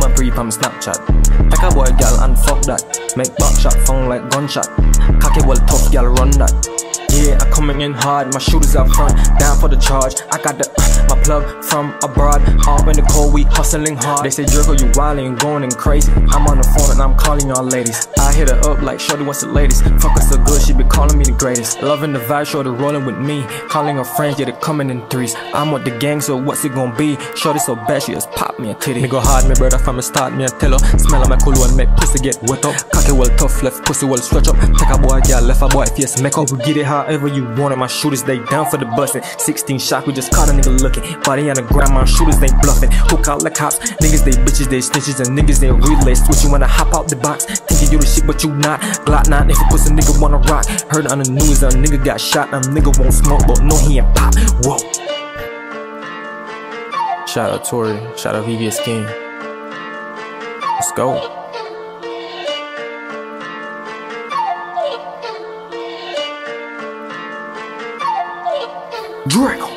pre on Snapchat. Take a boy gal and fuck that. Make back shot, phone like gunshot. Cocky well tough gal run that. Yeah, I coming in hard, my shooters out front, down for the charge. I got the uh, my plug from abroad, all in the cold, we hustling hard. They say Draco, you wildin', going and crazy. I'm on the phone and I'm calling y'all ladies. I hit her up like Shorty, what's the latest? Fuck her so good, she be calling me the greatest. Loving the vibe, Shorty rolling with me, calling her friends, yeah they coming in threes. I'm with the gang, so what's it gonna be? Shorty so bad, she just pop me a titty. Me go hard, me brother from the start, me a tell her. Smell of my cool one, make pussy get wet up. Cocky well tough, left pussy well stretch up. Take a boy, girl, left a boy, face make up. We get it however you want it. My shooters, they down for the bustin'. 16 shot, we just caught a nigga looking. Body on the ground, my shooters, they bluffing. Hook out like cops. Niggas, they bitches, they snitches, and niggas, they relay. Switching when I hop out the box. Thinking you the shit, but you not. Glock 9, if a pussy nigga wanna rock. Heard on the news, a nigga got shot. A nigga won't smoke, but no, he ain't pop. Whoa. Shout out Tori, shout out VVS King. Let's go. Draco.